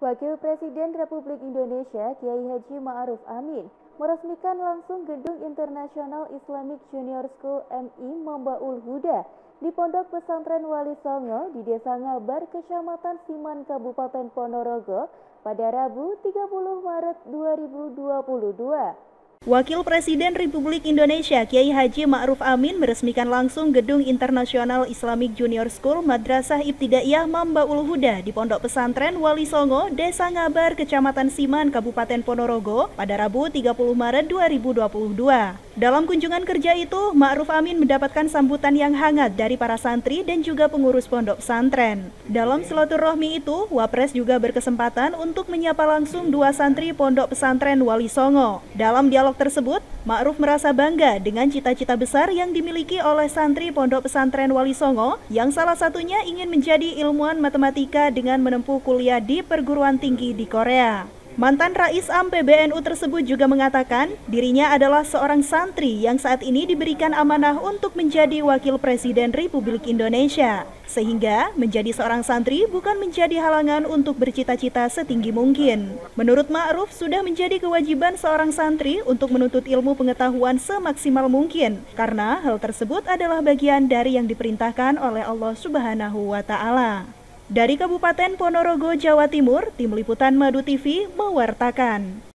Wakil Presiden Republik Indonesia Kiai Haji Ma'ruf Amin meresmikan langsung Gedung Internasional Islamic Junior School MI Mambaul Huda di Pondok Pesantren Wali Songo di Desa Ngabar, Kecamatan Siman, Kabupaten Ponorogo pada Rabu 30 Maret 2022. Wakil Presiden Republik Indonesia Kiai Haji Ma'ruf Amin meresmikan langsung Gedung Internasional Islamic Junior School Madrasah Ibtidaiyah Mambaul Huda di Pondok Pesantren Wali Songo, Desa Ngabar, Kecamatan Siman, Kabupaten Ponorogo pada Rabu 30 Maret 2022. Dalam kunjungan kerja itu, Ma'ruf Amin mendapatkan sambutan yang hangat dari para santri dan juga pengurus pondok pesantren. Dalam silaturahmi itu, Wapres juga berkesempatan untuk menyapa langsung dua santri pondok pesantren Wali Songo. Dalam dialog tersebut, Ma'ruf merasa bangga dengan cita-cita besar yang dimiliki oleh santri pondok pesantren Wali Songo, yang salah satunya ingin menjadi ilmuwan matematika dengan menempuh kuliah di perguruan tinggi di Korea. Mantan Rais AM PBNU tersebut juga mengatakan dirinya adalah seorang santri yang saat ini diberikan amanah untuk menjadi wakil presiden Republik Indonesia. Sehingga menjadi seorang santri bukan menjadi halangan untuk bercita-cita setinggi mungkin. Menurut Ma'ruf, sudah menjadi kewajiban seorang santri untuk menuntut ilmu pengetahuan semaksimal mungkin. Karena hal tersebut adalah bagian dari yang diperintahkan oleh Allah Subhanahu wa Ta'ala. Dari Kabupaten Ponorogo, Jawa Timur, Tim Liputan Madu TV mewartakan.